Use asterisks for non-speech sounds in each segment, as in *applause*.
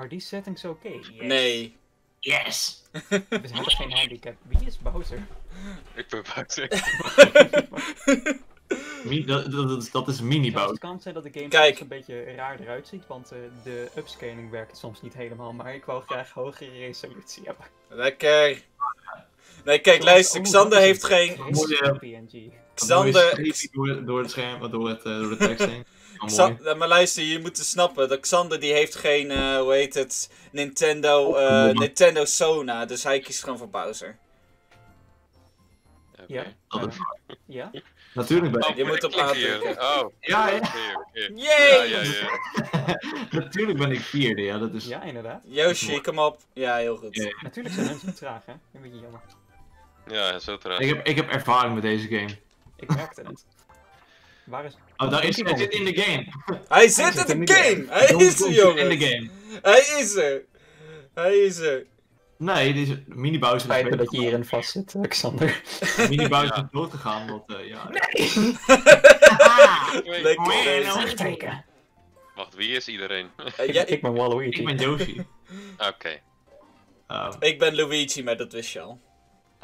Are die settings oké? Yes. Nee. Yes! *laughs* We hebben geen handicap. Wie is Bowser? Ik ben. *laughs* Mi- dat, dat, dat, is een mini-bout. Het kan zijn dat de game Kijk. een beetje raar eruit ziet, want eh, de upscaling werkt soms niet helemaal, maar ik wou graag hogere resolutie hebben. Lekker. Nee, kijk, luister. Oh, Xander heeft een geen... Mooie- PNG. Xander... Door, door het scherm, door, het, eh, door de tekst heen. Oh, maar luister, je moet snappen. Dat Xander die heeft geen, eh, hoe heet het, Nintendo, eh, Oh, Nintendo Sona. Dus hij kiest gewoon voor Bowser. Oké. Ja. Dat ja? Natuurlijk ben Oh, ik. Je moet moet op A drukken. Oh. Ja, ja. Yay! Ja, ja, ja. *laughs* Natuurlijk ben ik vierde, ja. Dat is... Ja, inderdaad. Yoshi, kom op. Ja, heel goed. Natuurlijk zijn mensen traag, hè? Een beetje jammer. Ja, zo traag. Ik, heb, ik heb ervaring met deze game. Ik merkte het. Waar is... Oh, daar is hij zit in de game. Hij zit in de de game! Hij is er, zit in de game. Hij is er! Hij is er! Nee, deze mini Bowser is Spijt me dat je hierin vast zit, Alexander. Mini Bowser Ja. is doodgegaan, want eh, ja. Wait, Lekker. Wacht, wie is iedereen? Eh, ja, Ik ik, ben Waluigi. Ik ben Yoshi. Oké. Uh, ik ben Luigi, maar dat wist je al.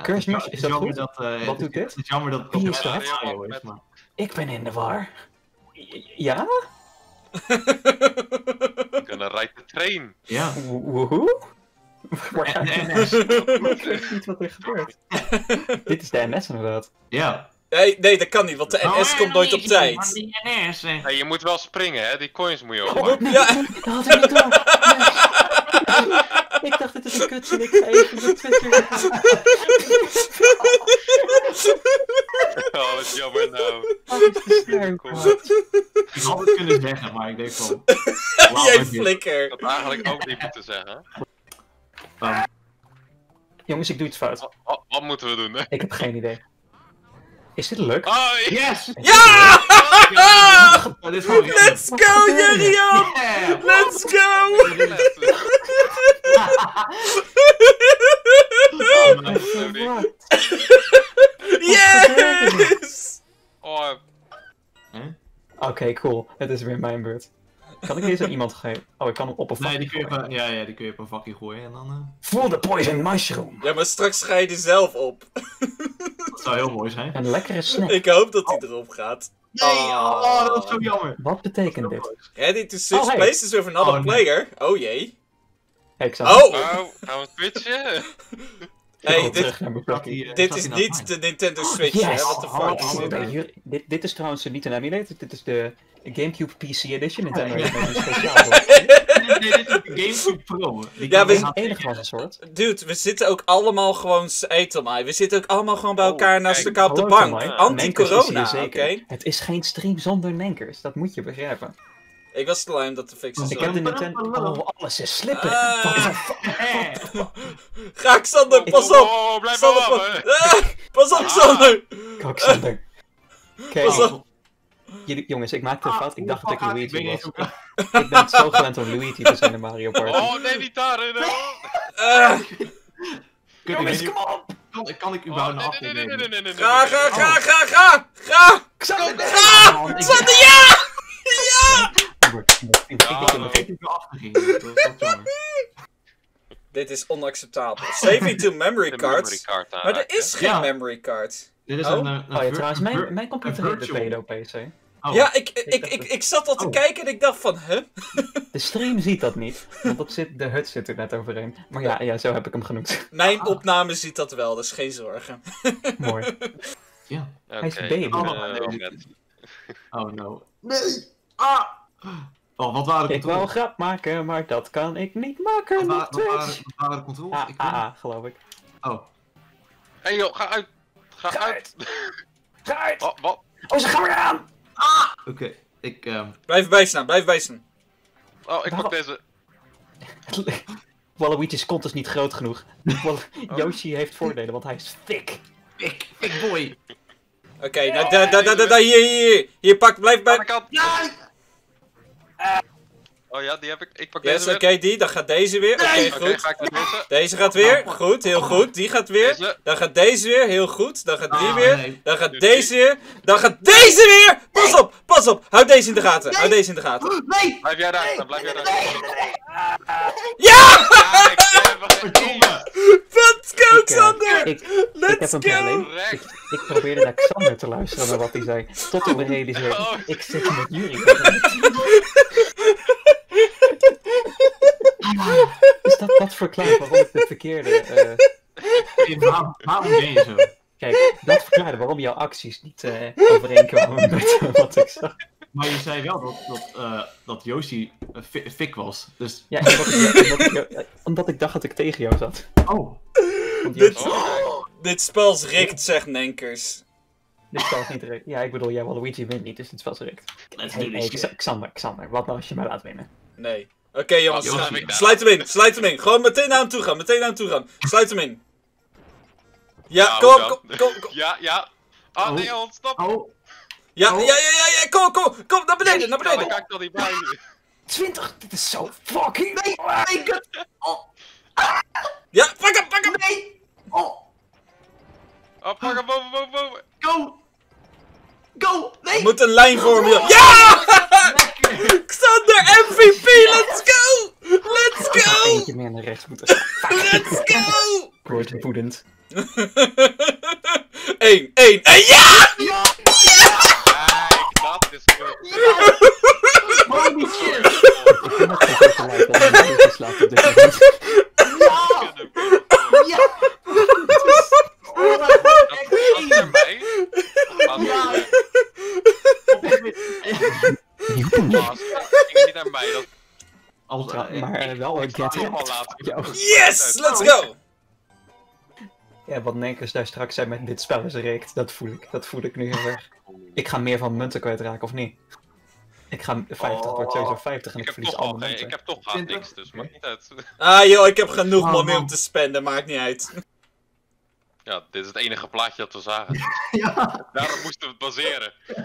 Mix, is is dat jammer goed? dat, eh, Wat het- doet dit? Het is jammer dat het is dat? audio is, maar... Ik ben in de war. Ja? *laughs* Ik ben een ride the train. Ja. Wo- Woehoe? *laughs* Waar ga En je? NS. Ik weet niet wat er gebeurt. *laughs* Dit is de NS inderdaad. Ja. Nee, nee, dat kan niet, want de Oh, NS komt nooit op tijd. maar die NS, eh. Hey, je moet wel springen, hè? Die coins moet je oppakken. Ja, Dat had ik niet door. Ik dacht, dit is een kutje. Ik ga even op Twitter. Oh, wat jammer nou. Wat Ik had het kunnen zeggen, maar ik denk van... *laughs* jij flikker. Dat had eigenlijk ook niet moeten zeggen. Um, Jongens, ik doe iets fout. Wat, moeten we doen, hè? Ik heb geen idee. Is dit lukt? Oh, ja. yes! Ja! Let's go! Yeah! Let's go! Oh? *laughs* Yes! Oh? Oké, cool. Het is weer mijn beurt. Kan ik deze aan *laughs* iemand geven? Oh, ik kan hem op een Nee, vakje die kun je gooien. op, een- ja, ja, die kun je op een vakje gooien en dan... eh, Voel de poison mushroom. Ja, maar straks ga je er zelf op. *laughs* dat zou heel mooi zijn. Een lekkere snack. Ik hoop dat hij erop gaat. Nee, oh, dat is zo jammer. Wat betekent dit? Ready to switch Oh, hey. places with another Oh, nee. player? Oh jee. Hey, ik Oh! oh, gaan we switchen? *laughs* Hey, dit, dit, eh, dit is nou niet de Nintendo Switch, hè? Yes! What the Oh, fuck? oh, oh. hier- dit, dit is trouwens niet een emulator, dit is de Gamecube PC Edition. Nintendo *laughs* speciaal. Nee, nee, dit is de GameCube Pro. Die Ja, we- enige was een soort. Dude, we zitten ook allemaal gewoon... Etelmaai, we zitten ook allemaal gewoon bij Oh, elkaar naast kijk. elkaar op de bank. Anti-corona, oké? Het is geen stream zonder nenkers, dat moet je begrijpen. Ik was te lui om dat te fixen. Ik heb de Nintendo. Oh, alles is slippen. Ah. Eh, Ga Xander, Ik- pas op! Oh, blijf Xander, maar pas, Ah, op, Sander. Pas op. jullie- jongens, ik maakte een Ah, fout. Ik dacht dat ik Luigi was. Ik ben zo gewend om Luigi te zijn in Mario Party. Oh, nee, niet. Ah, Jongens, kom op! Kan, kan ik Oh, überhaupt nee, een nee, nee, nee, nee, nemen? nee, nee, Ga, ga, ga, ga, ga! Ga! Xander, Xander, ja! Ik denk dat *laughs* je nog. Dit is onacceptabel. Saving to memory cards. card Maar er is geen Ja. memory card. Dit is Oh. een, een, een Oh ja, vir- trouwens, een mijn, mijn computer een heet de virtual. pedo PC. Oh. Ja, ik, ik, ik, ik zat al te Oh. kijken en ik dacht van, huh? *laughs* De stream ziet dat niet, want dat zit, de hut zit er net overheen. Maar ja, ja, zo heb ik hem genoemd. Mijn Ah. opname ziet dat wel, dus geen zorgen. *laughs* Mooi. Ja. Hij is Oké, baby. Oh, eh. Oh no. Nee! Ah! Oh, wat waren de Ik wou een grap maken, maar dat kan ik niet maken Wat wat waren, Twitch. wat waren de controles? Ah, Ik ah, ah, geloof ik. Oh. Hey joh, ga uit. Ga Ga uit. Ga uit! Wat? Wat? Oh, ze gaan weer aan! Oké. Ik, ehm... Blijf bijstaan, blijf bijstaan. Oh, ik pak deze. *laughs* Waluigi's kont is niet groot genoeg. *laughs* Wal- Yoshi heeft voordelen, want hij is thick. Ik, ik boy. Oké, nou, da, da, da, da, da, hier, hier, hier. Hier, pak, blijf Aan bij... de kant. Nee! Oh ja, die heb ik. Ik pak Yes, deze oké, die. Dan gaat deze weer. Oké, Nee! Oké, goed. ga ik deze. Deze gaat weer. Goed, heel goed. Die gaat weer. Deze. Dan gaat deze weer. Heel goed. Dan gaat die Ah, weer. Dan gaat deze weer. Dan gaat deze weer. Pas op, pas op. Houd deze in de gaten. Houd deze in de gaten. Nee! Blijf jij daar staan, blijf jij daar ja! Ik, eh, Xander! Ik, heb een! Probleem. Ik, probeerde naar Xander te luisteren naar wat hij zei. Tot op het zei ik zit met jullie is dat, dat verklaart waarom ik de verkeerde... Eh, in Waarom, zo? Kijk, dat verklaarde waarom jouw acties niet eh, overeenkomen met wat ik zag. Maar je zei wel dat, dat, eh, dat Yoshi fi- fik was. Dus, Ja, omdat ik, omdat, ik, omdat ik dacht dat ik tegen jou zat. oh. Dit- Oh, Dit spel is rikt, zegt Nenkers. dit spel is niet direct. Ja, ik bedoel, jij Waluigi wint niet, dus dit spel is direct. Let's Hey, do hey. Xander, Xander, wat nou als je mij laat winnen? Nee. Oké jongens, ik nou? sluit hem in, sluit hem in. Gewoon meteen naar hem toe gaan, meteen naar hem toe gaan. Sluit hem in. Ja, kom, kom, kom, kom. Ja, ja. Ah, Oh. nee, ontsnap. Oh, Ja, Oh. ja, ja, ja, ja, kom, kom, kom, naar beneden, naar Ja, beneden. kan ik niet bij. 20! *laughs* Dit is zo fucking... nee, nee, kut. Ja, pak hem, pak hem. Nee. Oh, Oh, pak hem boven, boven, boven. go. Go. Nee. moet een lijn vormen. Ja! Lekker. Xander MVP, let's go! Let's Ik had go! eentje meer naar rechts moeten. Let's go! Ik word woedend. Eén, één, één, ja! Ja. Kijk, dat is goed. Holy shit. Ik het op dit moment. Ja. Ja. Oh, dat echt mij? Ja. niet naar mij, dat maar wel een get. Ja. Yes, let's go! Ja, wat Nenkers daar straks zei met dit spel is reekt, dat voel ik. Dat voel ik nu heel erg. Ik ga meer van munten kwijtraken, of niet? Ik ga 50 wordt sowieso 50 en Ik verlies toch al alle munten. ik heb toch haast niks, dus maakt niet uit. *laughs* Ah joh, ik heb genoeg Oh, money om te spenden, maakt niet uit. *laughs* Ja, dit is het enige plaatje dat we zagen. Ja. Daarop moesten we het baseren. *laughs*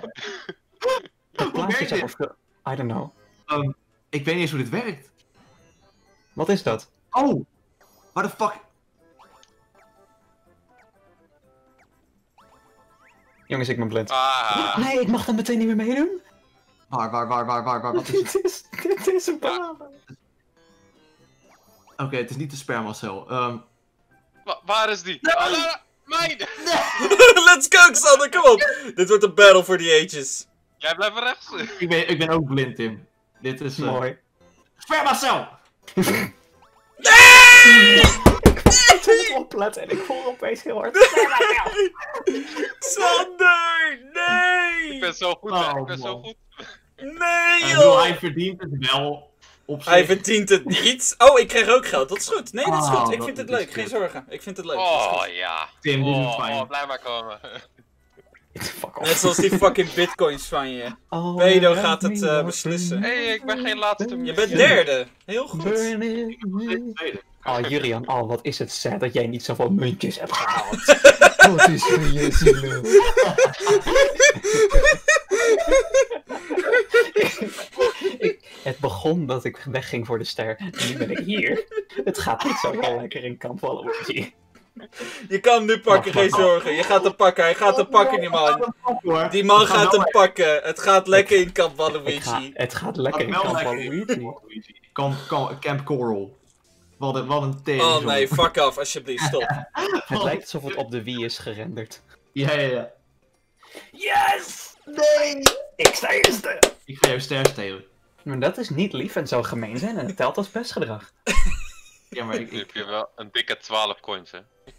Hoe Plaatjes werkt zijn dit? of- I don't know. Ehm, ik weet niet eens hoe dit werkt. Wat is dat? Oh. Waar de fuck? Jongens, ik ben blind. Ah, Nee, ik mag dan meteen niet meer meedoen? Waar, waar, waar, waar, waar, waar? Wat is het? *laughs* dit, is, dit is een baan. Oké, het is niet de spermacel. Ehm wa- waar is die? Ah, ah, mijn! *laughs* let's go, Xander, kom op! Dit wordt een battle for the ages. Jij blijft rechts. ik, ben, ik ben ook blind, Tim. Dit is... eh, Mooi. Spermacel! *laughs* Ik moet opletten en ik voel opeens heel hard. Xander, Ik nee! ben zo goed, hè. Oh, Ik ben zo man. goed. Nee Ik bedoel, hij joh! verdient het wel. Op zich. Hij verdient het niet. Oh, ik krijg ook geld, dat is goed. Nee, dat is Ah, goed. Ik vind het leuk, geen zorgen. Ik vind het leuk. Oh ja. Tim, dit is Oh, fijn. oh, blijf maar komen. *laughs* Fuck off. Net zoals die fucking bitcoins van je. Oh, Pedo gaat het, eh, beslissen. Hé, hey, ik ben geen laatste Je bent derde. Heel goed. Oh, Jurian, oh, wat is het sad dat jij niet zoveel muntjes hebt gehaald. *laughs* Wat is van je. *laughs* Ik- het begon dat ik wegging voor de ster. Nu ben ik hier. Het gaat niet zo heel lekker in Kamp Waluigi. Je kan hem nu pakken, geen zorgen. Je gaat hem pakken, hij gaat hem pakken, die man. Die man gaat hem pakken. Het gaat lekker in ga, Waluigi. het gaat lekker in lekker. Waluigi. Camp Coral. Wat een, wat een tering. Oh nee, fuck af, alsjeblieft, stop. *laughs* Het lijkt alsof het op de Wii is gerenderd. Ja, ja, ja. Yes! Nee! Ik sta eerste! Ik ga jouw ster stelen. Maar dat is niet lief en zou gemeen zijn en het telt als pestgedrag. *laughs* Ja, maar *laughs* ik... Nu heb je wel een dikke 12 coins, hè. *laughs*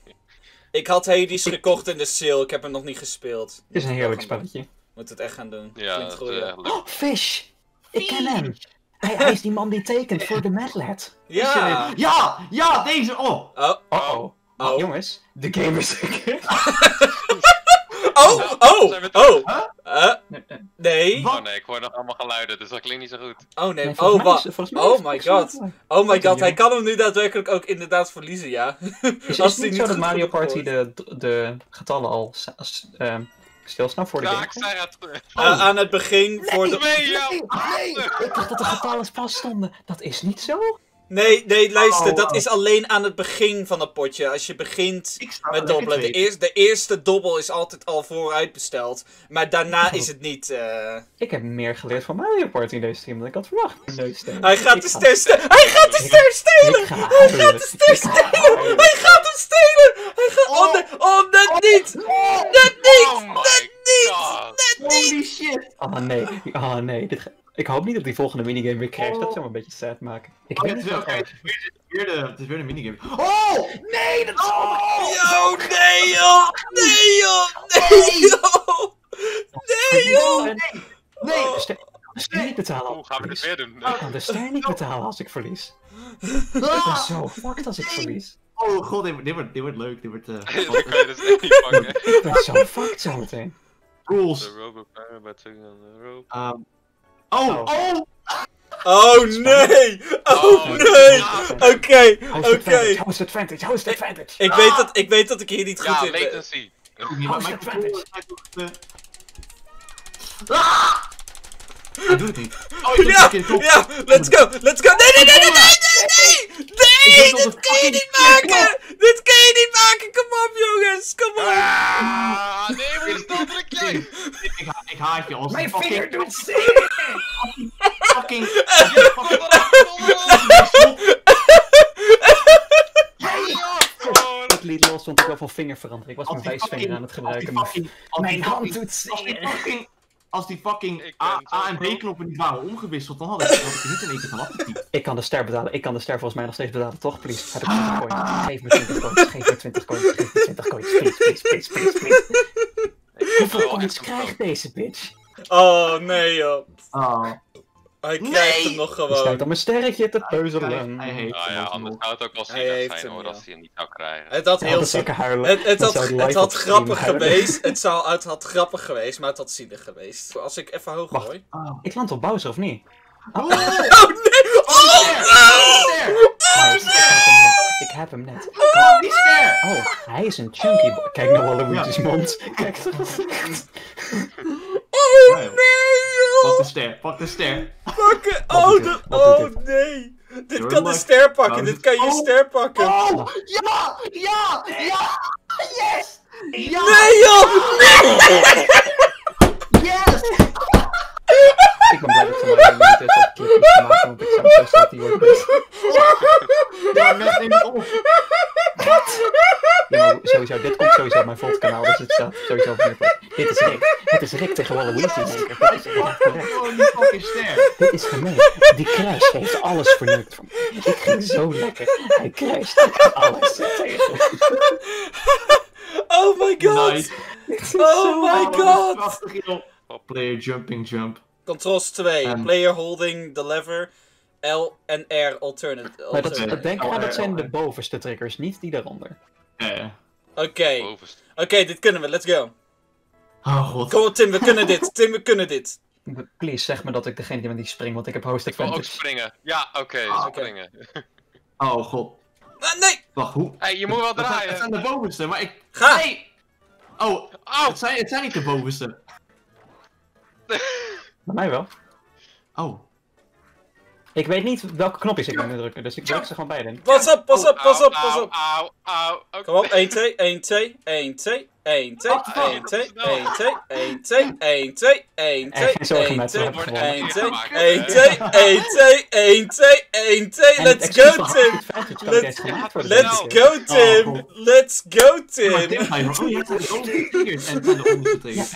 Ik had Hades gekocht in de sale, ik heb hem nog niet gespeeld. Het is een heerlijk spelletje. Moet het echt gaan doen. Ja, Klinkt dat goed, is ja. echt leuk. Oh, Fish! Ik ken hem! Hij, hij is die man die tekent voor de Mad Lad. *laughs* Ja! Ja, ja, deze! Oh! Oh, Oh oh. Oh. Jongens, de game is oh, oh, oh! Eh, nee. Oh nee, ik hoor nog allemaal geluiden, dus dat klinkt niet zo goed. Oh nee, oh mij wat. Oh het my god. Oh my god, hij kan hem nu daadwerkelijk ook inderdaad verliezen, ja. Is, het niet zo dat Mario Party de, de getallen al ehm, stilstaan voor de Ja, game? ik zei het. Eh, aan het begin voor de... Nee, ik dacht dat de getallen vast stonden. Dat is niet zo. Nee, nee, luister. Oh, dat oh. is alleen aan het begin van het potje. Als je begint met dobbelen. De, twee. eerste, de eerste dobbel is altijd al vooruit besteld. Maar daarna is het niet... eh, Ik heb meer geleerd van Mario Party in deze stream dan ik had verwacht. Hij gaat Ik de ga- ster stelen! Hij gaat de ster stelen! Hij gaat de ster stelen! Hij gaat hem stelen! Hij gaat... Oh, nee, oh net niet! Net niet! Oh my Net niet! god. Net niet! Holy shit! Oh nee, oh nee. Dit Ik hoop niet dat die volgende minigame weer krijgt. Dat zou me een beetje sad maken. Ik Oh, weet het, niet is weer, er het, is weer de, het is weer de minigame. Oh! Nee, dat is oh! Yo, nee joh! Nee joh! Nee joh! Nee joh! Nee! De ster- de ster niet betalen. Hoe gaan we dit weer doen? Ik kan de ster niet betalen als ik verlies. Ik ben Ah! zo fucked als ik verlies. Oh god, dit, wordt- dit, wordt, leuk. Dit wordt *laughs* Dat kan je echt niet pakken. Ik ben zo fucked zo meteen. Rules. Rope rope. Ehm, oh, Oh. oh! Oh nee! Oh Oh, nee! ja. Oké, oké. advantage, house advantage, house advantage. Ik weet dat ik weet dat ik hier niet goed Ja, in ben. latency. Die House advantage. Ah! Hij doet het niet. Oh, ik doe Ja, ja, let's go, let's go. Nee, nee, nee, nee, nee, nee, nee, nee, Ik dit kun je niet fucking maken. Dit kun je niet maken, kom op jongens, kom op. Ah, nee, moet je snel drukken. Ik, ha- ik haat je als Mijn vinger fucking... doet zeer. fucking... fucking Het liet los, want ik wil van vinger veranderen. Ik was mijn wijsvinger aan het gebruiken. Mijn hand doet zeer. Als die fucking A, A en pro. B knoppen niet waren omgewisseld, dan had ik, had ik er niet in één keer van afgetypt. *laughs* Ik kan de ster betalen. Ik kan de ster volgens mij nog steeds betalen, toch? Please. Heb ik 20 coins. Geef me 20 coins. Geef me 20 coins. Geef me 20 coins. Please, please, please, please, please. Hoeveel coins krijgt deze bitch? Oh nee joh. Oh. Hij Nee. krijgt hem nog gewoon. tijd om een sterretje te Hij, peuzelen. hij heeft Nou hem ja, anders zou het ook wel Hij zielig heeft zijn hem, hoor, ja. als hij hem niet zou krijgen. Het had Ja, heel zielig. Het, het, had, het had grappig geweest. Het, zou, het had grappig geweest, maar het had zielig geweest. Als ik even hoog gooi. Oh. Ik land op Bowser, of niet? Oh! Oh nee! Oh no! Nice, ik, heb hem net. ik heb hem net. Oh, die ster! Oh, hij is een chunky boy. Kijk naar Waluigi's mond. Kijk. *laughs* Oh Nee, nee Pak de joh! ster, pak de ster. Pakken! Oh, de, oh nee! Dit kan de ster pakken, Nou, dit kan je Oh. ster pakken. Oh! Ja! Ja! Ja! Yes! Ja! Nee joh! Nee! Yes! *laughs* Ik ben blij dat ze mij niet eens op clipjes want ik zou zo slecht die worden. Ja, net neem het op. Ja, maar sowieso, dit komt sowieso op mijn Volt kanaal, dus het staat sowieso op mijn Volt. Dit is Rick. Het is Rick tegen Waluigi, denk ik. Dit is echt correct. Oh. Dit is gemeen. Die crash heeft alles verneukt van me. Ik ging zo lekker. Hij crasht alles tegen. Oh my god! Nice. Oh my Oh, god! prachtig, joh. Player jumping jump. Controls 2. Ehm. Player holding the lever. L en R alternate. Maar dat, alternate. denk ik Oh, aan, dat zijn oh, de bovenste triggers, niet die daaronder. Eh. Oké, oké, dit kunnen we, let's go. Oh god. Kom op Tim, we kunnen dit. *laughs* Tim, we kunnen dit. Please, zeg me dat ik degene ben die springt, want ik heb host Ik wil ook springen. Ja, oké, Ah, oké. springen. Oh god. Ah, nee! Wacht, hoe? Hey, je moet wel Het zijn, het draaien. zijn de bovenste, maar ik... Ga! Nee! Oh, Au! het zijn, het zijn niet de bovenste. *laughs* Bij mij wel. Oh. Ik weet niet welke knopjes ik moet drukken, dus ik druk ze gewoon beide in. Pas op, pas op, pas op, pas op. Au, au, au. Kom op, 1, 2, 1, 2, 1, 2, 1, 2, 1, 2, 1, 2, 1, 2, 1, 2, 1, 2, Geen zorgen 1, met 2, heb gewonnen. 1, 2, 1, 2, 1, 2, 1, 2, 1, 2, En het let's go Tim! Let's go Tim! Let's go Tim. Oh,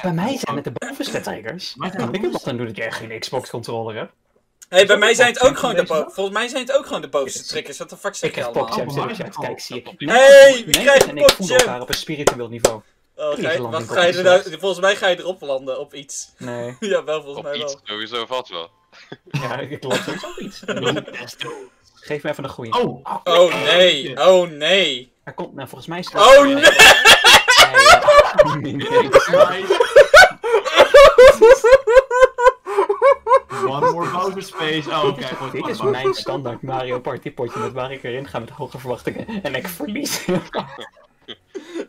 bij mij zijn het de bovenste triggers. Maar ik het nog aan doen dat jij geen Xbox controller hebt? Hey, bij mij zijn het ook gewoon de? Volgens mij zijn het ook gewoon de bovenste triggers. Wat de fuck zeg Ik maar- chat, kijk, zie je. Hey, wie krijgt en ik pokjam? elkaar op een spiritueel niveau. Oh, wat ga je er nou, volgens mij ga je erop landen, op iets. Nee, *laughs* Ja, wel, volgens Op mij iets, wel. sowieso vast wel. *laughs* ja, ik loop sowieso op iets. Geef me even een goeie. Oh! Oh nee, oh nee. Er komt, nou volgens mij staat... Oh nee! *laughs* nee! nee. Space. Oh, oké. Dit is mijn standaard Mario Party potje met waar ik erin ga met hoge verwachtingen en ik verlies. *laughs*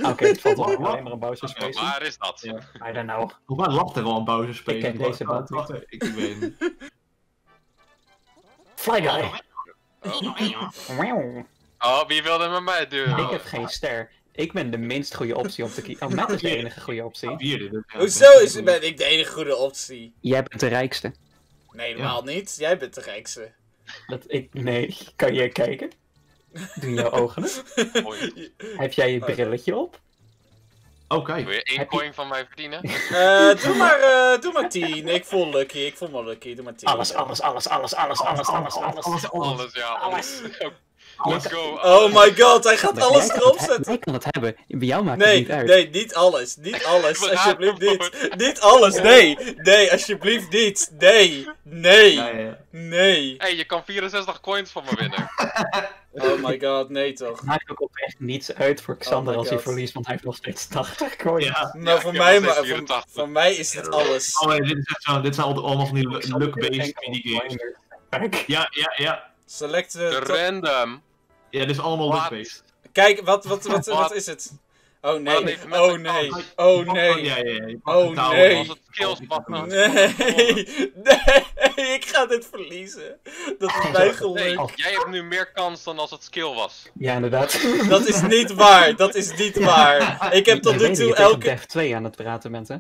Oké, het valt wel alleen maar een Bowser Space. waar is dat? Ja. I don't know. Hoe waar lacht er al een Bowser space? Ik ken deze wacht, Ik weet het. *laughs* Fly Guy! Wauw. Oh, wie wilde met mij doen? Ik heb geen ster. Ik ben de minst goede optie om te kiezen. Oh, Matt is de *laughs* enige goede optie. Vierde. ja, Hoezo is, ben ik de enige goede optie? Jij bent de rijkste. Nee, helemaal niet. Jij bent de rijkste. Dat ik, nee, kan je kijken? Doen jouw *laughs* ogen? Mooi. Heb jij je brilletje op? Oh, Wil je één Heb je- coin van mij verdienen? *laughs* Eh, doe maar, eh, doe maar 10. Ik voel Lucky, ik voel me Lucky. Doe maar 10. Alles, alles, alles, alles, alles, alles, alles, alles. Alles, ja. Alles. Alles. *laughs* Let's go. Oh my god, hij gaat alles jij kan erop het zetten. Kan het hebben. Bij jou maakt het Nee, niet uit. nee, niet alles. Niet *laughs* alles, alsjeblieft niet. Niet alles, nee. Nee, alsjeblieft niet. Nee, nee, nee. hey, je kan 64 coins van me winnen. *laughs* Oh my god, nee toch. Het maakt ook oprecht niets uit voor Xander my als hij verliest, want hij heeft nog steeds 80 coins. Ja. Nou, voor mij, maar, voor, 84. voor mij is dit alles. Oh, nee, dit, is zo, dit zijn al- allemaal van die Xander luck-based minigames. Ja, ja, ja. Select Random. Ja, dit is allemaal Wat? luck-based. Kijk, wat, wat, wat, wat *laughs* Wat? is het? Oh nee, met oh de nee, oh nee. Ja, ja, ja. Je pakt Oh, nee. Als het dan- Nee, nee, *laughs* ik ga dit verliezen. Dat is mijn Nee, geluk. jij hebt nu meer kans dan als het skill was. Ja, inderdaad. *laughs* Dat is niet waar, dat is niet waar. Ik heb tot nu toe elke... Def 2 aan het praten hè?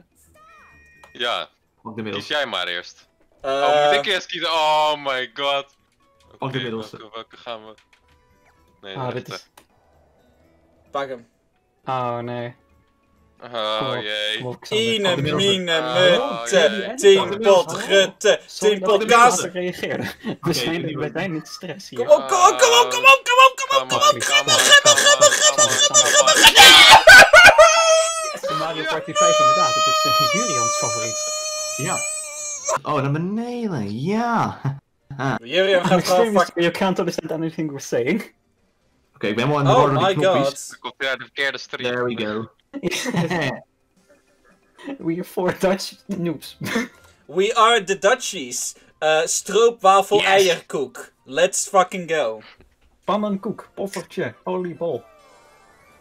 Ja, kies jij maar eerst. Eh, Oh, moet ik eerst kiezen? Oh my god. Oké, Pak de middelste. welke, welke gaan we? Nee, Ah, dit is... Pak hem. Oh, nee. Kom Oh op, jee. kom op. Ine, mine, Oh, tien pot grutten, Sorry tien dat pot ik kaas. *laughs* we worden- zijn niet stress hier. Kom op, kom op, kom op, kom op, kom op, kom op, kom op. Gamma, gamma, gamma, gamma, gamma. Yes, Mario Party 5 inderdaad. Het is uh, Julians favoriet. Ja. Oh, naar beneden. Ja. I'm gaat gewoon you can't understand anything we're saying. Ik ben helemaal in de Oh door my die knopjes. god. Dan komt hij uit de verkeerde stream. There we go. *laughs* We are four Dutch noobs. *laughs* We are the Dutchies. Uh, stroopwafel Yes. eierkoek. Let's fucking go. Pannenkoek, poffertje, oliebol.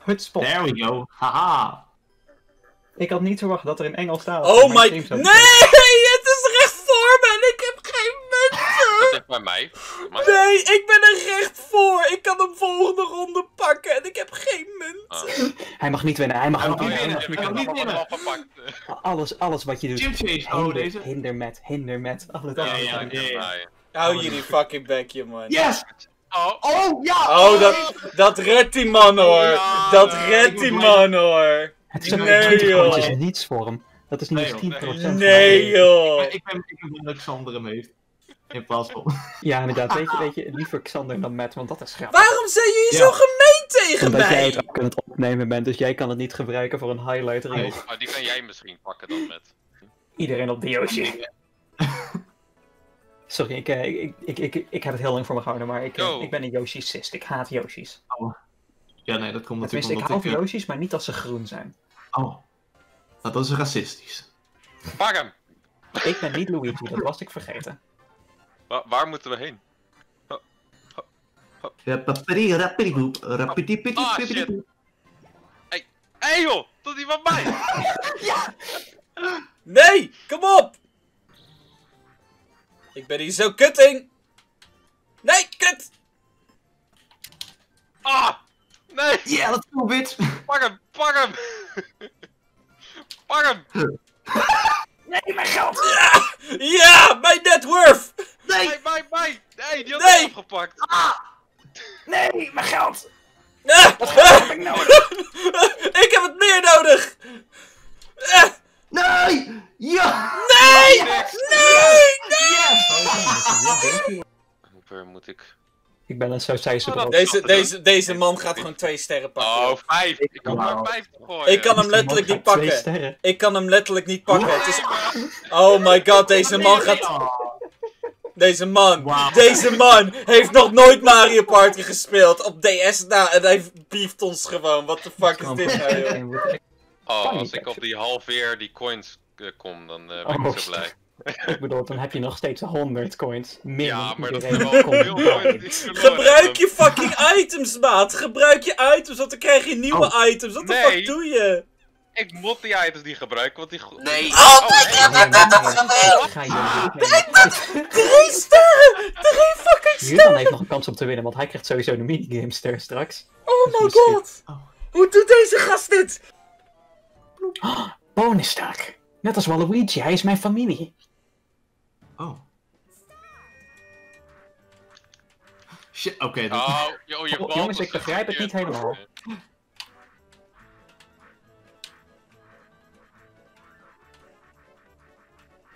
Hutspot. There we go. Haha. Ik had niet verwacht dat er in Engels staat. Oh my... Nee! *laughs* Het is recht voor me en ik heb geen Dat bij mij. Maar... Nee, ik ben er recht voor. Ik kan hem volgende ronde pakken en ik heb geen munten. Hij mag niet winnen, hij mag Hij niet mag winnen. niet winnen. mag Hij niet mag niet winnen. winnen. Allemaal gepakt. Alles, alles wat je doet. Chase. Oh, Hinder, deze. hinder met, hinder met. Alle dat. Ja, ja. Hou jullie fucking bekje, man. Yes! Oh, Oh, ja! Oh, dat, dat redt die man hoor. Ja, Dat redt die man hoor. Het is ook Nee, 20 joh. niets voor hem. Dat is niet Nee, eens joh. 10% van Nee joh. Ik ben, ik ben blij dat Xander hem heeft. In plaats van. *laughs* Ja, inderdaad. Weet je, weet je, liever Xander dan Matt, want dat is grappig. Waarom zijn jullie Ja. zo gemeen tegen Omdat jij het mij? ook aan het opnemen bent, dus jij kan het niet gebruiken voor een highlight reel. Nee. oh, die kan jij misschien pakken dan met. Iedereen op de Yoshi. *laughs* Sorry, ik, eh, ik, ik, ik, ik, ik heb het heel lang voor me gehouden, maar ik, eh, Yo. ik ben een Yoshi-sist. Ik haat Yoshi's. Ja, nee, dat komt natuurlijk Tenminste, ik omdat hou ik... van eh, Yoshi's, maar niet als ze groen zijn. Oh. Nou, dat is racistisch. Pak hem! Ik ben niet Luigi, dat was ik vergeten. Wa- waar moeten we heen? Rapiriboep, rapidipidi, Ah, pipidiboep. Hé hey, joh! Dat is van mij! *laughs* Nee, kom op. Ik ben hier zo kutting. Nee, kut. Ah! Nee! Ja, dat is bitch! Pak hem! Pak hem! *laughs* Pak hem! *laughs* Nee, mijn geld! Ja, mijn net worth. Nee! Mij, mij, mij! Nee, die had Nee! ik opgepakt! Nee, mijn geld! Ah, Wat ah, heb ik nodig? *laughs* ik heb het meer nodig. Ah, Nee! Ja! nee, nee, nee. Hoeveel moet ik? Ik ben een sausijse brood. Deze, deze, deze man gaat gewoon twee sterren pakken. Oh, vijf! Ik kan maar vijf gooien. Ik kan hem letterlijk niet Twee pakken. sterren. Ik kan hem letterlijk niet pakken. Het is... Oh my god, deze man gaat... Deze man, deze man heeft nog nooit Mario Party gespeeld op DS na en hij beeft ons gewoon. What the fuck is dit nou, joh? Oh, als ik op die halveer die coins eh, kom, dan eh, ben ik Oh, zo blij. *laughs* Ik bedoel, dan heb je nog steeds 100 coins. Meer Ja, maar dat is wel Gebruik je fucking *laughs* items, maat. Gebruik je items, want dan krijg je nieuwe items. Wat de fuck doe je? ik moet die items niet gebruiken, want die... Nee. Oh, nee. Ga je niet Drie sterren! Drie fucking Juran heeft nog een kans om te winnen, want hij krijgt sowieso de minigame ster straks. Oh Dus my misschien- god! Hoe doet deze gast dit? Bonustaak. Net als Waluigi, hij is mijn familie. Oh. Shit, oké. Oh, je Oh, jongens, ik begrijp het niet helemaal.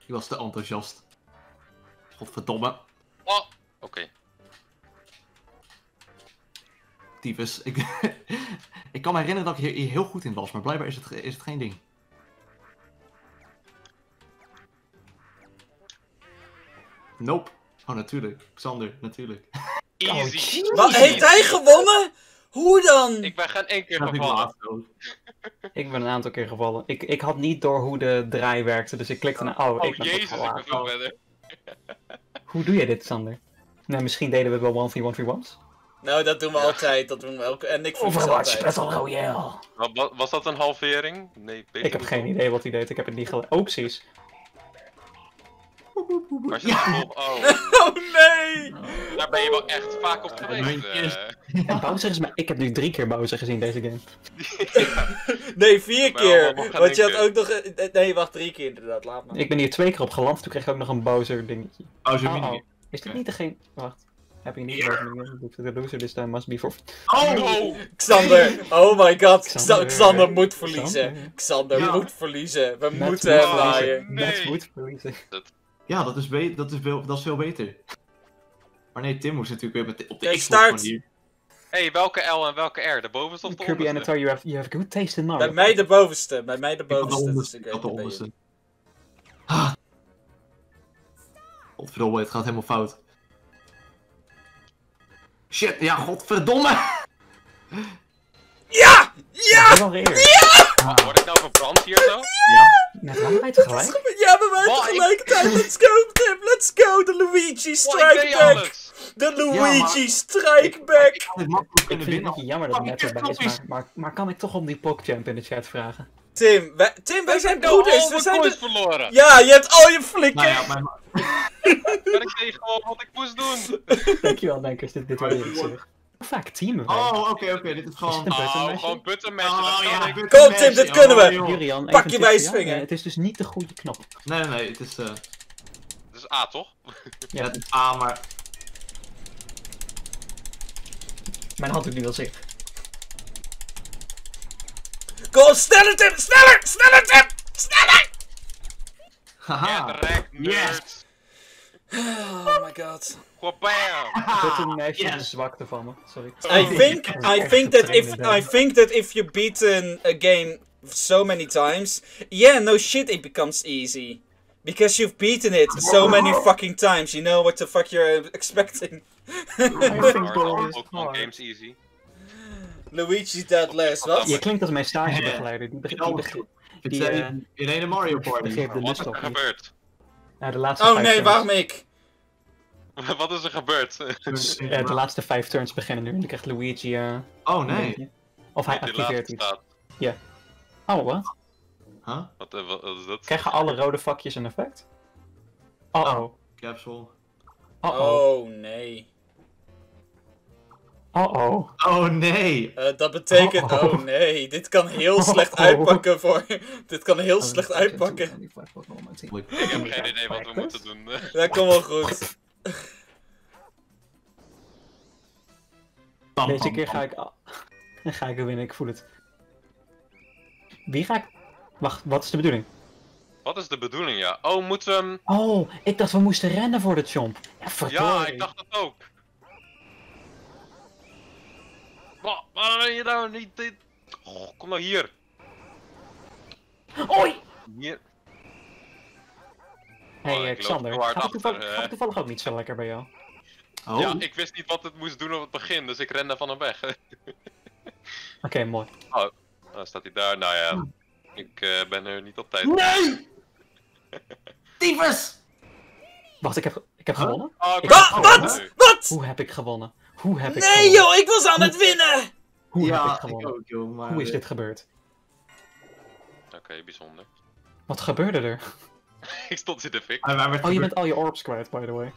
Je was te enthousiast. Godverdomme. Oh, oké. Tyfus. Ik, *laughs* ik kan me herinneren dat ik hier, hier heel goed in was, maar blijkbaar is het, is het geen ding. Nope. Oh, natuurlijk. Xander, natuurlijk. Easy. Wat, Easy. heeft hij gewonnen? Hoe dan? Ik ben geen één keer ik gevallen. ook. Ik ben een aantal keer gevallen. Ik, ik had niet door hoe de draai werkte, dus ik klikte naar... Oh, Oh ik ben jezus, ik ben veel verder. *laughs* Hoe doe je dit, Sander? Nou, misschien deden we wel 1v1v1's. Nou, dat doen we altijd. Dat doen we elke... En ik Overwatch altijd. Battle Royale. Wa- wa- Was dat een halvering? Nee, Ik heb geen idee wat hij deed, ik heb het niet gelezen. Oh, precies. Waar zit? *laughs* Oh, Oh nee! daar ben je wel echt vaak op geweest. eh. En *laughs* Bowser is maar... Ik heb nu drie keer Bowser gezien deze game. Nee, vier keer. Want je had ook nog... eh, Nee, wacht, drie keer inderdaad. Laat maar. Ik ben hier twee keer op geland, toen kreeg ik ook nog een Bowser dingetje. Oh, zo Oh, oh. mini. Is dit niet degene... Wacht. Heb ik niet gelezen? The loser this time must be for... Oh! No! Xander, oh my god. Xander, moet verliezen. Xander. Xander Ja. moet verliezen. We Matt moeten moet hem laaien. Nee. Matt moet verliezen. Ja, dat is, be- dat, is veel, dat is veel beter. Maar nee, Tim moest natuurlijk weer met op de Kijk, Xbox start. manier. hey, welke L en welke R? De bovenste of de Kirby onderste? Anatoly, you have, you have good taste in Mario. Bij mij de bovenste. Bij mij de Ik had de bovenste. Dat is onderste. de Ik had de onderste. Ah. Godverdomme, het gaat helemaal fout. Shit, ja, godverdomme! Ja! Ja! Wel eer. Word ik nou verbrand hier zo? Ja, Met allebei tegelijk? Ja, bij mij Wat? tegelijkertijd. Let's go, Tim. Let's go. De Luigi ik strike back. De Ja, Luigi maar- strike back. ik had dit makkelijk Ik kunnen vind het winnen. een beetje jammer dat ik erbij heb is, maar, maar, maar kan ik toch om die Pokejump in de chat vragen? Tim, wij, Tim, wij zijn broeders. We zijn de... verloren! Ja, je hebt al je flikken. Nou ja, mijn... Maar ik deed gewoon wat ik moest doen! *laughs* Dankjewel, Denkers. Dit, dit ik zeer. Hoe vaak teamen wij? Oh, oké, oké, dit is gewoon... het een button Oh, gewoon button mashen. Oh, ja, Kom, Tim, dit kunnen we. Oh, joh. Julian, Pak je tipje, wijsvinger. ja? Het is dus niet de goede knop. Nee, nee, nee, het is... eh Dat is A, toch? ja, het is A, maar... Mijn hand doet niet wel zeer. Kom, sneller, Tim. Sneller, sneller, Tim. Sneller. Haha. Nerds! Oh my god. Button masher is yes. de zwakte van me. Sorry. I think I think that if I think that if you beaten a game so many times, yeah, no shit, it becomes easy. Because you've beaten it so many fucking times, you know what the fuck you're expecting. *laughs* Pokemon games easy. Luigi's Dead Last, Ja, wat? Je klinkt als mijn stagebegeleider. Die, beg- die, beg- Het die, is eh, in in een Mario Party. Wat is er gebeurd? Nou, de laatste Oh vijf nee, turns. waarom ik? *laughs* Wat is er gebeurd? Ja, de laatste vijf turns beginnen nu en dan krijgt Luigi eh, Oh nee. Of hij activeert iets. staat. Oh, wat? Huh? Wat, eh, wat, wat is dat? Krijgen alle rode vakjes een effect? Oh oh. Capsule. Oh oh. Oh nee. Oh oh. Oh nee! Eh, dat betekent, Oh, oh oh. nee, dit kan heel slecht Oh. uitpakken voor. Dit kan heel slecht uitpakken. Ik heb geen idee wat we moeten doen. *laughs* Dat komt wel goed. *laughs* Deze keer ga ik, *laughs* ga ik winnen, ik voel het. Wie ga ik... Wacht, wat is de bedoeling? Wat is de bedoeling, ja? Oh, moeten we hem... Oh, ik dacht we moesten rennen voor de chomp. Ja. Ja, ik dacht dat ook. Wa- Waarom ben je nou niet dit? Oh, kom nou hier. Oei! Hier. Hey Oh, eh, Xander, gaat het, toevallig, achter, gaat eh. het toevallig ook niet zo lekker bij jou? Oh, Ja, ik wist niet wat het moest doen op het begin, dus ik rende van hem weg. *laughs* Oké, mooi. Dan staat hij daar. Nou ja, ik eh, ben er niet op tijd. Nee! *laughs* Tyfus! Wacht, ik heb, ik heb Huh? gewonnen? Oh, ik ben Wat? Wat? Wat? Hoe heb ik gewonnen? Hoe heb ik Nee gewonnen? joh, ik was aan het winnen! Hoe heb ja, ik ik gewonnen? ook, joh, maar... Hoe is dit gebeurd? Oké, bijzonder. Wat gebeurde er? *laughs* ik stond in de fik. Werd Oh, je gebeurd- bent al je orbs kwijt, by the way.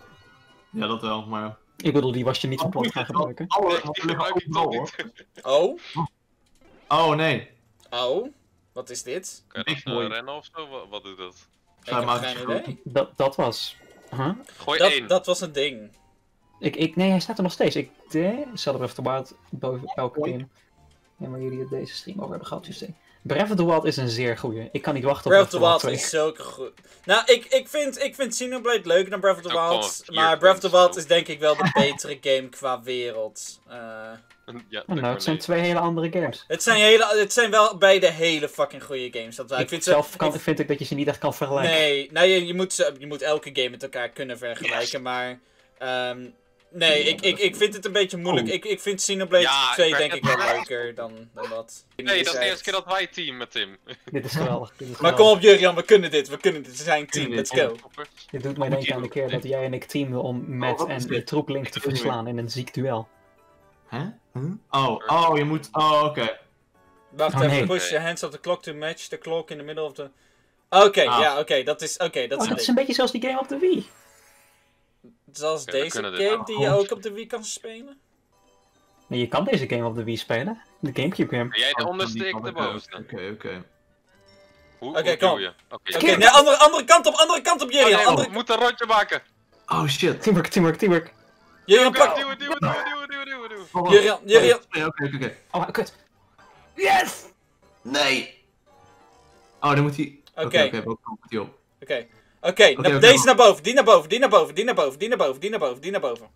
Ja, dat wel, maar... Ik bedoel, die was je niet van plan te gaan gebruiken. Nee, die gebruik ik toch niet. Oh, Oh, nee. oh. Wat is dit? Kan je rennen of zo? Wat, wat doet dat? Ik heb maakt geen idee. Dat, dat was... Huh? Gooi Dat, één. dat was een ding. Ik, ik, nee, hij staat er nog steeds. Ik denk... Zelf even te waard boven elke game. En waar jullie het deze stream over hebben gehad, juist. Breath of the Wild is een zeer goeie. Ik kan niet wachten op Breath of the Wild 2. is zulke goed. Nou, ik, ik vind, ik vind Xenoblade leuker dan Breath of the Wild. Maar Breath of the Wild is denk ik wel de *laughs* betere game qua wereld. Eh, ja, Oh, nou, het zijn twee hele andere games. het, zijn hele, het zijn wel beide hele fucking goede games. Dat wel. Ik Ik vind zelf ze, kan, ik- vind ik dat je ze niet echt kan vergelijken. Nee, nou, je, je, moet ze, je moet elke game met elkaar kunnen vergelijken, maar... ehm, nee, ik, ik, ik vind het een beetje moeilijk. Oh. Ik, ik vind Xenoblade Ja, 2 ik denk ik wel leuker dan, dan dat. Nee, dat is de eerste keer dat wij team met Tim. Dit is geweldig. Dit is Maar kom op Jurian, we kunnen dit, we kunnen dit. We zijn team, let's dit, go. Dit doet mij denken aan de keer dat jij en ik teamden om met wat is en de dit? troep Link te verslaan in een ziek duel. Hè? Huh? Oh, oh, je moet... Oh, oké. Wacht Oh, even, nee. push your hands op the clock to match the clock in the middle of the... Oké, Ah. ja, oké, dat is, oké, dat Oh, is dat is een een beetje zoals die game op de Wii. Zoals we deze game die je ook op de Wii kan spelen. Nee, je kan deze game op de Wii spelen. De Gamecube game. Ben jij de Oh, onderste, ik de bovenste? Oké, oké. Hoe, Oké, kom. doe je? Oké. Oké, nee, andere, andere kant op, andere kant op Oh, Jurian. nee, andere... we moeten een rondje maken. Oh, shit. Teamwork, teamwork, teamwork. Oké, pak... duwen, duwen, duwen, duwen, duwen, duwen, duwen. Oh, Jurian, Jurian. Oké, oké, oké. Oh, kut. Yes! Nee! Oh, dan moet hij... Oké, Oké. oké, moet op? Oké, oké, nou, oké, deze naar boven, die naar boven, die naar boven, die naar boven, die naar boven, die naar boven, die naar boven.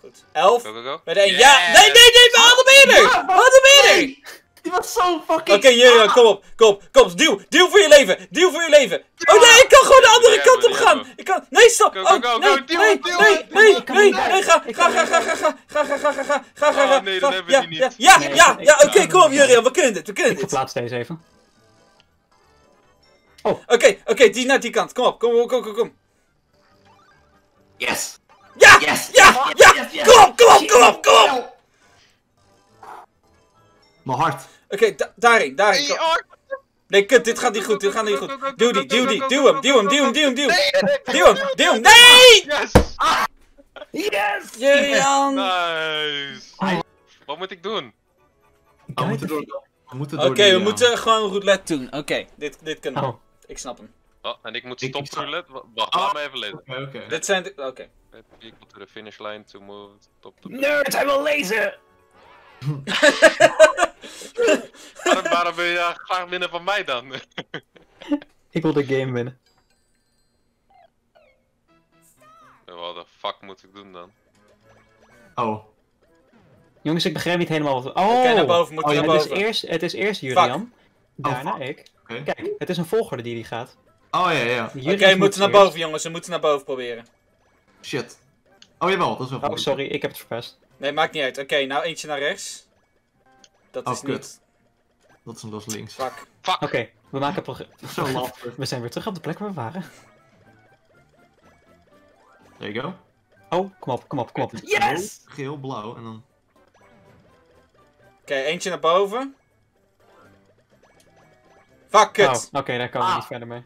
Goed. Elf. Go, go, go. Bij de 1. Yes! Ja, nee, nee, nee, we hadden meer! We hadden meer! Die was zo fucking... Oké, Jurian, kom op, kom op, kom op, duw, duw voor je leven, duw voor je leven. Oh nee, ik kan gewoon de andere kant op gaan. Ik kan, nee, stop. Go, go, Oh, go, nee, nee, nee, nee, Ik nee, nee, ga, Ik ga, ga, ga, ga, ga, ga, ga, ga, ga, ga, ga, ga, Oh, ga, nee, dan ga, hebben we ja, die ja, niet. Ja, ja, ik- ja, ik- oké, kom op, Jurian, we kunnen dit, we kunnen Ik dit. verplaats deze even. Oké, oké, die naar die kant, kom op, kom op, kom, kom, kom. Yes! Ja, Yes! ja, ja, kom op, kom op, kom op, kom op. Mijn hart. Oké, da- daarin, daarin. Kom. oh, Nee, kut, dit gaat niet goed, dit gaat niet Go, go, goed. go, go, Duw die, duw die, duw hem, duw hem, duw hem, duw hem, duw hem. Duw hem, duw hem, nee! Yes! Yes! Jurian! Nice. Wat moet ik doen? Oh, we moeten door... We moeten door Oké, we moeten gewoon roulette doen. Oké, dit, dit kunnen we. Oh, Ik snap hem. Oh, en ik moet Ik- stop ik sta- roulette? Wa- Wacht, Oh. laat me even lezen. Oké, oké. Dit zijn de... Oké. Equal to the finish line to move top to nerd, hij wil lezen! *laughs* waarom, waarom wil je graag winnen van mij dan? *laughs* Ik wil de game winnen. Wat de fuck moet ik doen dan? Oh. Jongens, ik begrijp niet helemaal wat... Oh! Oké, naar boven, moet Oh, je ja, naar Het is, eerst, het is eerst Julian, daarna fuck. ik. Kijk, het is een volgorde die die gaat. Oh, ja, ja. Oké, we moet moeten naar boven, jongens. We moeten naar boven proberen. Shit. Oh, jawel, dat is wel Oh, goed. sorry, ik heb het verpest. Nee, maakt niet uit. Oké, nou eentje naar rechts. Dat Oh, is kut. niet... Dat is een los links. Fuck. Fuck! Oké, we maken progr- *laughs* Zo lastig. *laughs* We zijn weer terug op de plek waar we waren. There you go. Oh, kom op, kom op, kom op. Yes! Geel, blauw en dan... Oké, eentje naar boven. Fuck, kut. Oh, Oké, daar komen we Ah. niet verder mee.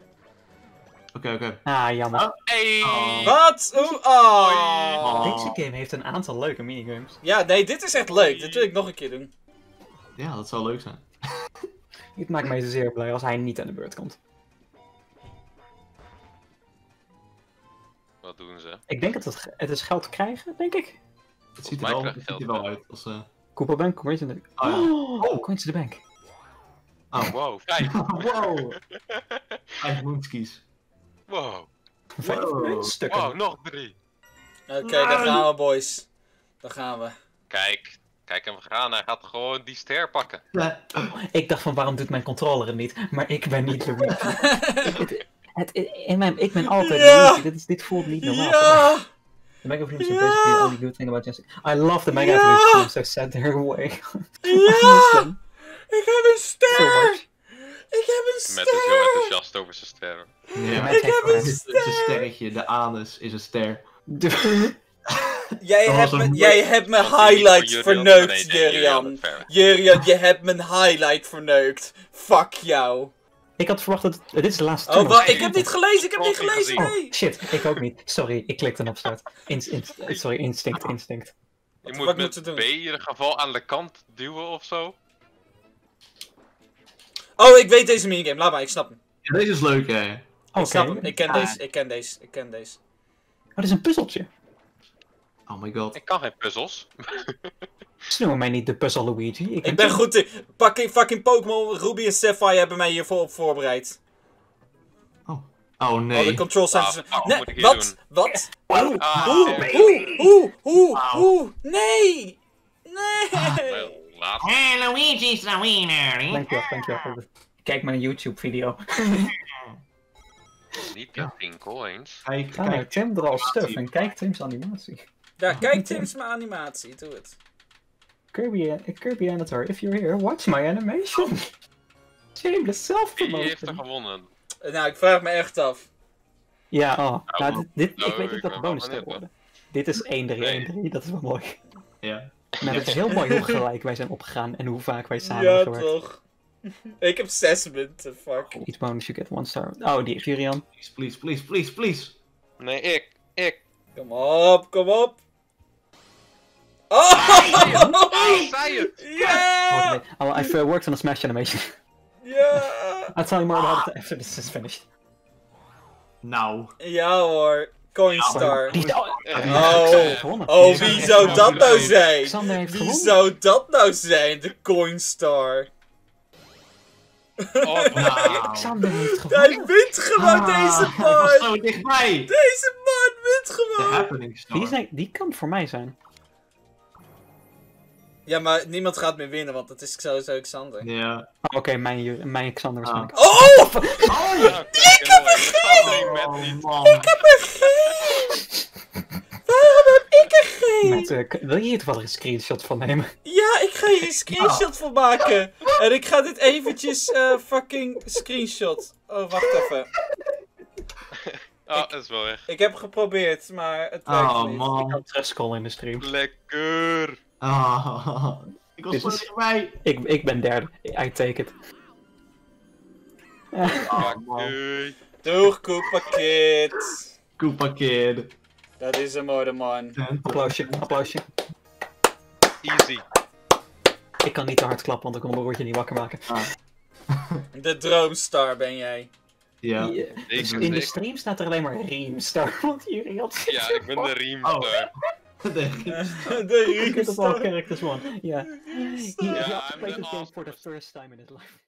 Oké, oké. Ah, jammer. Ah. Hey! Oh. Wat? Oeh, oh. Oh. Deze game heeft een aantal leuke minigames. Ja, nee, dit is echt leuk. Dit wil ik nog een keer doen. Ja, dat zou leuk zijn. *laughs* Het maakt mij zeer blij als hij niet aan de beurt komt. Wat doen ze? Ik denk dat het, het is geld krijgen, denk ik. Het ziet er wel, het ziet er wel uit als... eh Cooper Bank, coins in de... Oh, ja. Oh, Oh. coins in de bank. Oh. *laughs* *laughs* *laughs* Wow, vijf! wow! Vijf moonskis. Wow! Vijf Wow. stukken. Wow, nog drie! Oké, daar gaan we, boys. Daar gaan we. Kijk, kijk hem gaan, hij gaat gewoon die ster pakken. Ja. Ik dacht van waarom doet mijn controller het niet? Maar ik ben niet Luigi. het, het, in mijn, ik ben altijd Ja. Luigi. Dit, is, dit voelt niet normaal. Ja! The Mega Evolution is Ja. basically the only good thing about Genesis. I love the Mega Ja. Evolution games, so sad they're away. Ik heb een ster! Ik heb een Met is heel ster! enthousiast over zijn sterren. Ja. Ik heb een Het is een sterretje, de anus is een ster. *laughs* Jij hebt me, jij hebt mijn highlights verneukt, Jurian Jurian. je hebt mijn highlight verneukt. Fuck jou. Ik had verwacht dat... het- Dit is de laatste Oh, wacht, ik heb niet gelezen, ik heb niet gelezen, nee! Shit, ik ook niet. Sorry, ik klikte op start. Sorry, instinct, instinct. Je Wat moet met? B in ieder geval aan de kant duwen of zo. Oh, ik weet deze minigame, laat maar, ik snap hem. Ja, deze is leuk, hè. Ik snap hem, ik ken Ah. deze, ik ken deze, ik ken deze. Oh, dat is een puzzeltje. Oh my god. Ik kan geen puzzels. *laughs* Ze noemen mij niet de Puzzle Luigi. Ik, Ik ben goed in... Fucking, fucking Pokémon Ruby en Sapphire hebben mij hiervoor op voorbereid. Oh Oh, de nee. controls zijn... Ah, nee, wat? doen? Wat? Oeh, *laughs* Ah, Hoe? Hoe? Hoe? Hoe? Hoe? Nee! Nee! Wel, laat. Hey, Luigi's the winner. Dankjewel, dankjewel. Kijk mijn YouTube video. *laughs* Niet je 10 coins. Kijk, Ah, nou, kijk. Tim er al stuff en kijk Tim's animatie. Ja, kijk Tim's mijn animatie, doe het. Kirby, eh, Kirby Editor, if you're here, watch my animation. *laughs* Shameless Wie heeft er self-promotion. gewonnen? Eh, Nou, ik vraag me echt af. Ja, oh. Nou, dit, dit- nou, ik weet ik dat de bonus benieuwd, worden. Dit is 1-3-1-3, dat is wel mooi. Ja. Maar het is heel mooi hoe gelijk wij zijn opgegaan en hoe vaak wij samen Ja, hebben gewerkt. toch. *laughs* Ik heb zes munten, fuck. Each bonus you get one star. Oh, die Furion. Please, please, please, please, please. Nee, ik. Ik. Kom op, kom op. Oh! Het! *laughs* Ja! Oh, I've uh, worked on a Smash animation. *laughs* Ja! I'll tell you more about it after this is finished. Nou. Ja hoor, Coinstar. Die, oh, Oh, oh, wie zou dat nou zijn? Wie zou dat nou zijn, de Coinstar? Oh, Nou. Xander heeft Hij wint gewoon, Ah, deze was man! zo dichtbij. Deze man wint The gewoon! happening star. Die, zijn, die kan voor mij zijn. Ja, maar niemand gaat meer winnen, want het is sowieso Xander. Ja. Oh, Oké, mijn, mijn Xander Ah. waarschijnlijk. Oh! ja, ik heb er geen! Oh niet. Ik heb er geen! Waarom heb ik er geen? Met, eh, wil je hier toevallig een screenshot van nemen? Ja, ik ga hier een screenshot van maken. En ik ga dit eventjes eh, fucking screenshot. Oh, wacht even. *laughs* Oh, dat is wel weg. Ik heb geprobeerd, maar het werkt Oh niet. Ik man. kan terugscrollen in de stream. Lekker! Ah. *laughs* Ik was is- dichtbij. Ik, ik ben derde. I take it. Oh man. Doeg, Koopa Kid. Koopa Kid. Dat is een orde man. Applausje, applausje. Easy. Ik kan niet te hard klappen, want ik kon mijn broertje niet wakker maken. *laughs* De droomstar ben jij. Ja. Ja, Deze In de stream staat er alleen maar Reamstar, *laughs* want hier had Ja, ik ben de riem. Oh. Eh. De Ik heb het al Riemstar. characters one. Ja. He, he Ja, he I'm played the this game awesome. for the first time in his life.